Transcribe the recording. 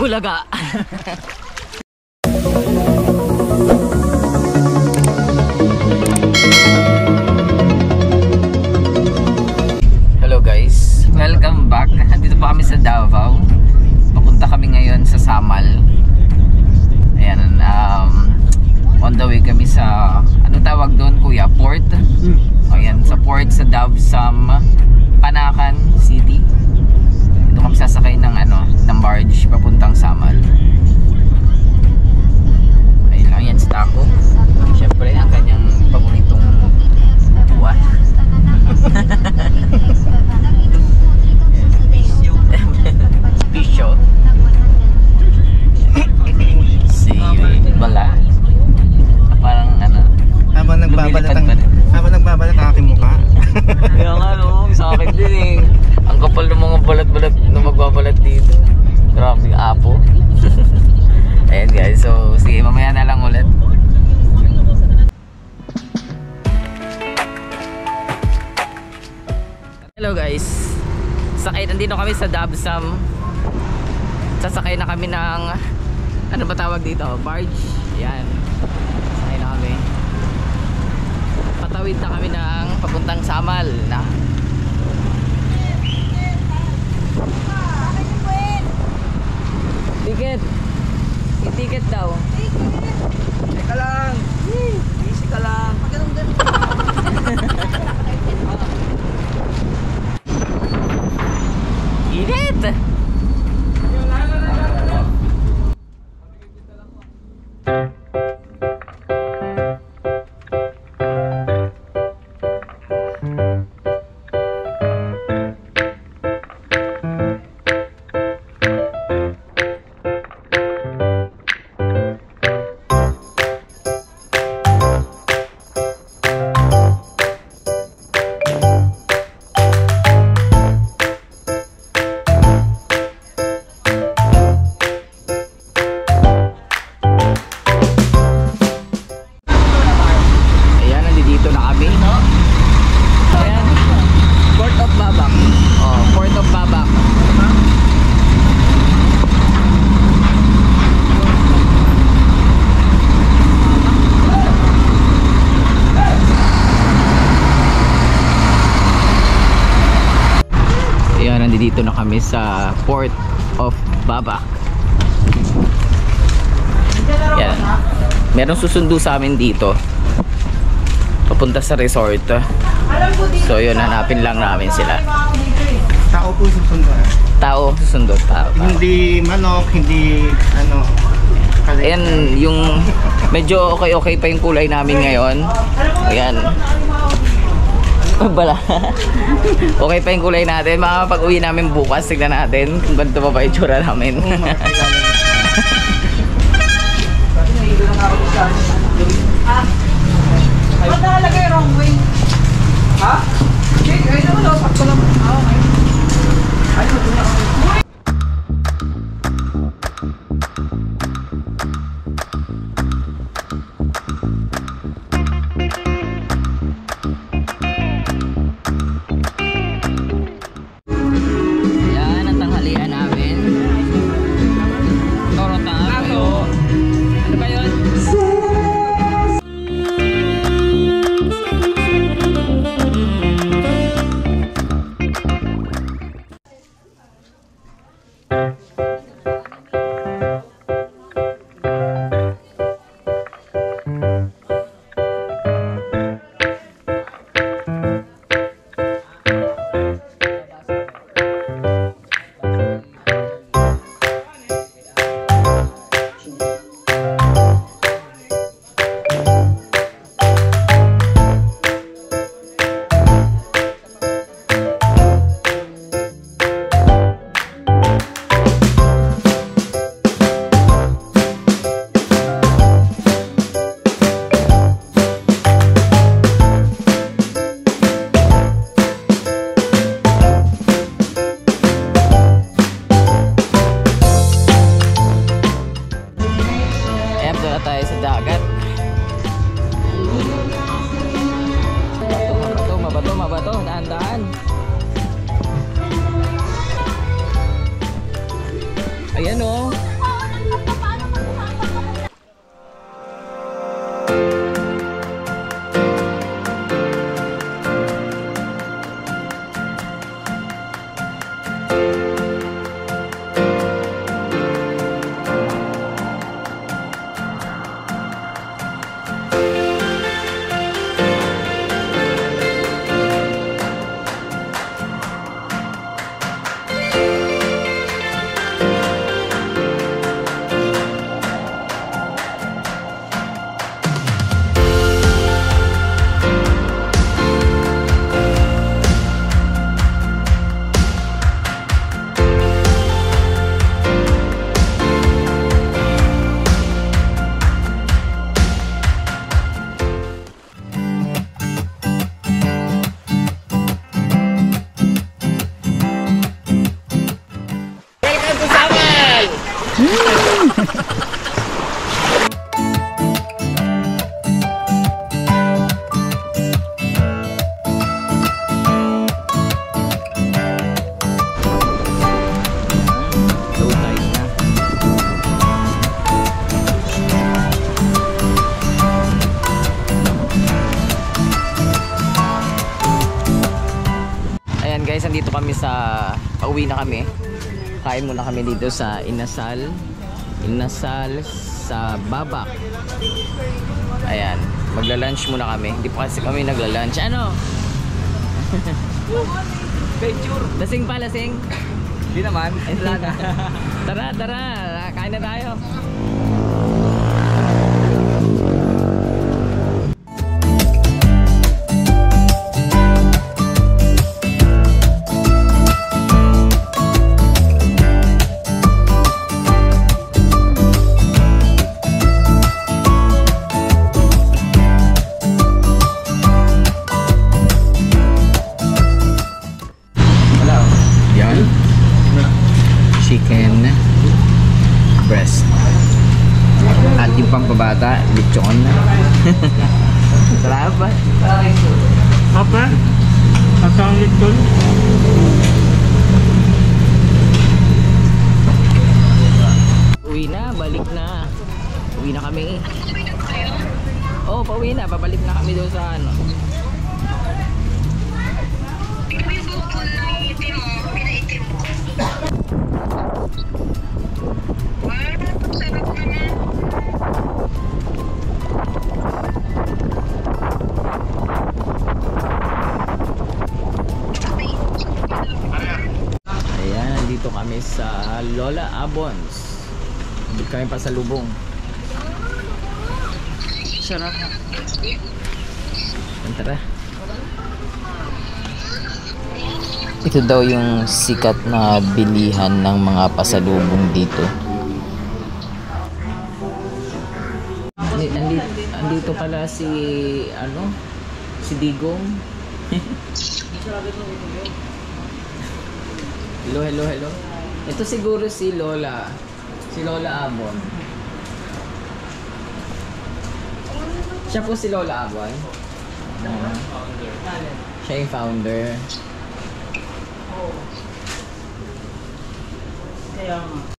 Bulaga. Hello guys, welcome back. Dito pa kami sa Davao. Papunta kami ngayon sa Samal. Ayan, um, on the way kami sa, ano tawag doon kuya? Port? Ayan, sa port sa Davsam, kami sa Dabsam. Sasakay na kami ng ano ba tawag dito? Barge. Ayan. Sakay na kami patawid na kami ng papuntang Samal na ticket i-ticket daw Teka lang. Easy ka lang. init ayan Nandito na kami sa Port of Babak. Yan. Merong susundo sa amin dito. Papunta sa resort. So yun, hanapin lang namin sila. Tao po susunod. Tao, susundo. Tao, tao. Hindi manok, hindi ano. Ayan, yung medyo okay-okay pa yung kulay namin ngayon. Ayan. Bala. okay pa yung kulay natin. Mga pag uwi namin bukas, tignan natin kung ganito pa ba yung tsura namin. Ba't nakalagay wrong way? Ha? Okay, ay naman daw, sakto lang. Ah, okay. Ay, na ako. Ayan nandito kami sa pauwi na kami. Kain muna kami dito sa Inasal. Inasal sa Babak. Ayan, magla-lunch muna kami. Hindi pa kasi kami nagla-lunch. Ano? Venture. Lasing pa, lasing. Hindi naman. Tara, tara. Kain na tayo. Chicken breast. At yung pampabata, lechon. Salamat. Papa? Asang litol? Uwi Abons. Nandito kami pa sa lubong. Sarap. Tara. Ito daw yung sikat na bilihan ng mga pasalubong dito. Andi- Andito, andito pala si ano? Si Digong. Hello, hello, hello. Ito siguro si Lola. Si Lola Abon. Siya po si Lola Abon. Oo. Siya yung founder. Kaya nga.